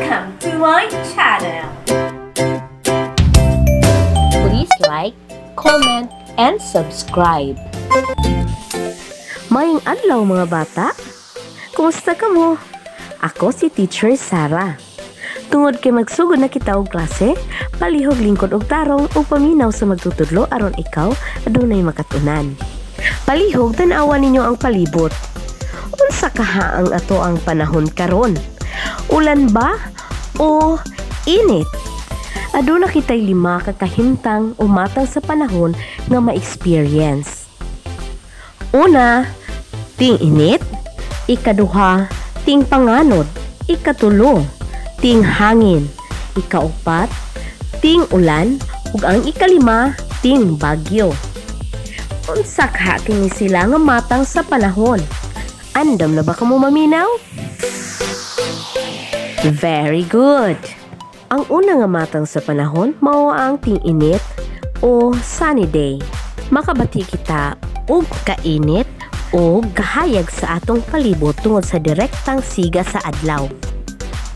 Welcome to my channel! Please like, comment, and subscribe. Maying adlaw mga bata. Kumusta ka mo? Ako si Teacher Sara. Tungod kay magsugod na kita og klase, palihog lingkod og tarong o paminaw sa magtutudlo aron ikaw adunay makatunan. Palihog tan-awa ninyo ang palibot. Unsa kaha ang ato ang panahon karon? Ulan ba o init? Aduna kitay lima ka kahimtang umatang sa panahon nga ma-experience. Una, ting init. Ikaduha, ting panganod. Ikatulo, ting hangin. Ikaupat, ting ulan. Ug ang ikalima, ting bagyo. Unsa ka kini sila nga matang sa panahon? Andam na ba ka mo maminaw? Very good! Ang una nga matang sa panahon mao ang ting-init o sunny day. Makabati kita og kainit o gahayag sa atong palibot tungod sa direktang siga sa adlaw.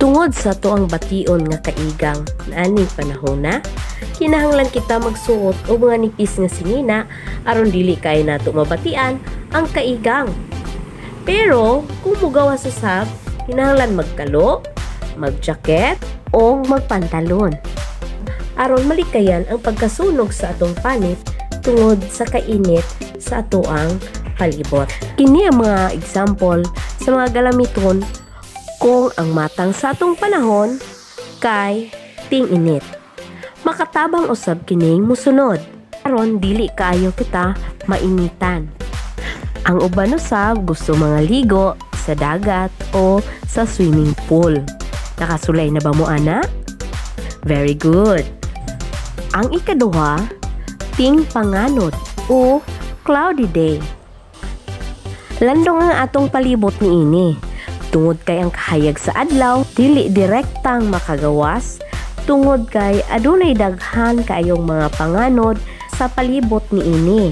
Tungod sa to ang bation nga kaigang na aning panahon na, kinahanglan kita magsuot og mga nipis nga singina aron dili kay nato mabatian ang kaigang. Pero kung mugawa sa sab, kinahanglan magkalo, magjacket, o magpantalon. Aron malikayan ang pagkasunog sa atong panit tungod sa kainit sa atoang palibot. Kini ang mga example sa mga galamiton kung ang matang sa atong panahon kay ting-init. Makatabang usab kining musunod aron dili kaayo kita mainitan. Ang uban usab gusto mga ligo sa dagat o sa swimming pool. Nakasulay na ba mo ana? Very good. Ang ikaduha, ting panganod o cloudy day. Landong ang atong palibot ni ini. Tungod kay ang kahayag sa adlaw, dili direktang makagawas. Tungod kay adunay daghan kayong mga panganod sa palibot ni ini.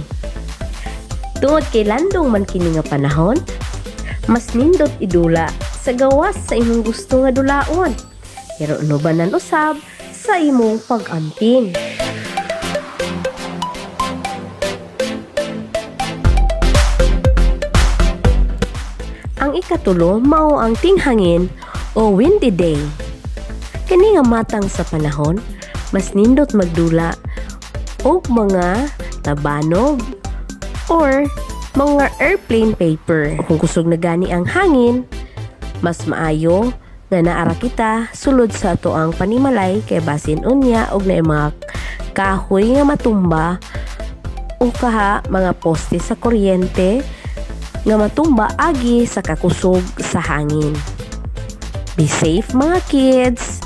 Tungod kay landong man kini nga panahon, mas nindot idula sa gawas sa imong gusto nga dulaon. Pero ano ba nan usab sa imong pag-amping? Ang ikatulo mao ang tinghangin o windy day. Kani nga matang sa panahon, mas nindot magdula og mga tabanog or mga airplane paper. Kung kusog na gani ang hangin, mas maayo nga naara kita sulod sa ato ang panimalay kay basin unya og na mga kahoy nga matumba o kaha mga poste sa kuryente nga matumba agi sa kakusog sa hangin. Be safe mga kids!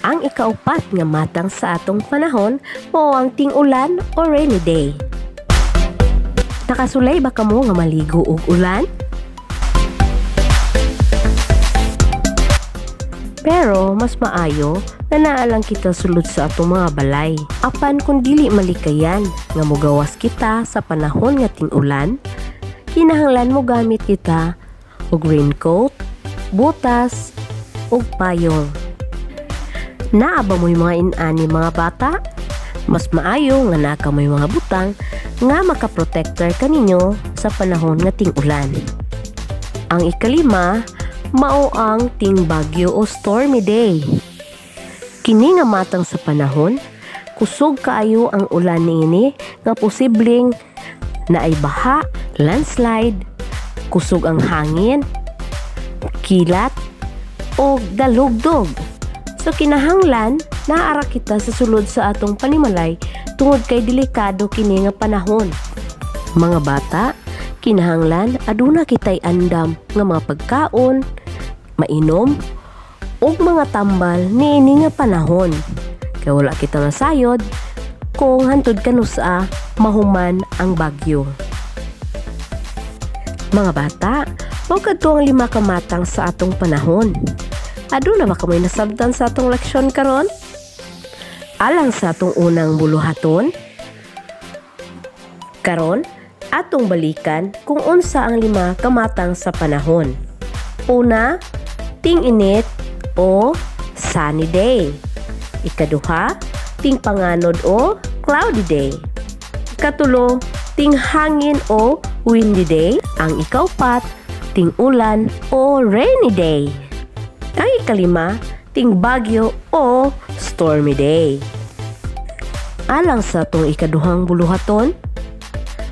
Ang ikaupat nga matang sa atong panahon mo ang ting-ulan o rainy day. Nakasulay ba kamo nga maligo og ulan? Pero mas maayo na naalang kita sulod sa atong mga balay. Apan kung dili malikayan nga mugawas kita sa panahon nga ting-ulan, kinahanglan mo gamit kita og raincoat, butas, ug payong. Naaba mo'y mga inani mga bata? Mas maayo nga naka mo'y mga butang nga makaprotector kaninyo sa panahon nga ting-ulan. Ang ikalima, mao ang ting bagyo o stormy day. Kini nga matang sa panahon, kusog kaayo ang ulan niini nga posibleng naay baha, landslide, kusog ang hangin, kilat, o dalugdog. So kinahanglan naara kita sa sulod sa atong panimalay tungod kay delikado kini nga panahon. Mga bata, kinahanglan aduna kitay andam nga mga pagkaon, mainom ug mga tambal niini nga panahon. Kay wala kita masayod kung hantod kanusa mahuman ang bagyo. Mga bata, mao kadto ang lima ka matang sa atong panahon. Aduna ba kamoy nasabtan sa atong leksyon karon? Alang sa atong unang buluhaton. Karon, Atong balikan kung unsa ang lima kamatang sa panahon. Una, ting-init o sunny day. Ikaduha, ting-panganod o cloudy day. Ikatulo, ting-hangin o windy day. Ang ikaupat, ting-ulan o rainy day. Ang ikalima, ting-bagyo o stormy day. Alang sa tong ikaduhang buluhaton,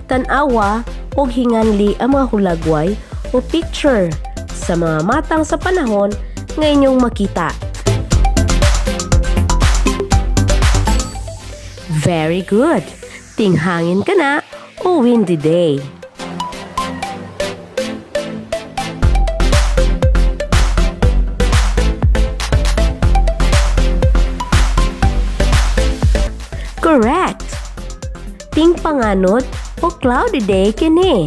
tanawa o hinganli ang mga hulagway o picture sa mga matang sa panahon nga inyong makita. Very good! Tinghangin ka na o windy day. Panganod o cloudy day kini.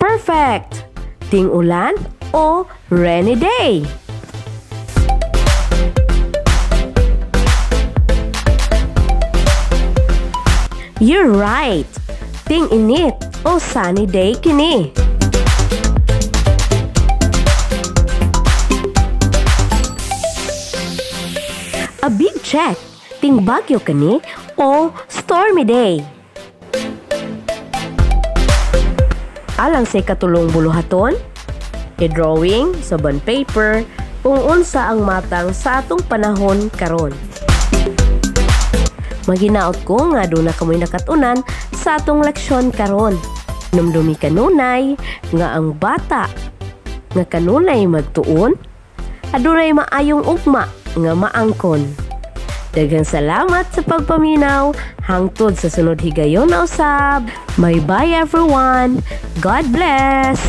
Perfect! Ting ulan o rainy day. You're right! Ting init o sunny day kini. Check. Ting bagyo kani o stormy day. Alang sa katulong buluhaton, i-drawing sa bond paper kung unsa ang matang sa atong panahon karon. Maginaot ko nga doon na kamoy nakatunan sa atong leksyon karon. Numdumi kanunay nga ang bata nga kanunay magtuon adunay maayong ugma nga maangkon. Daghang salamat sa pagpaminaw hangtod sa sunod higayon na usab. Bye bye everyone. God bless.